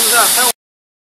是不是？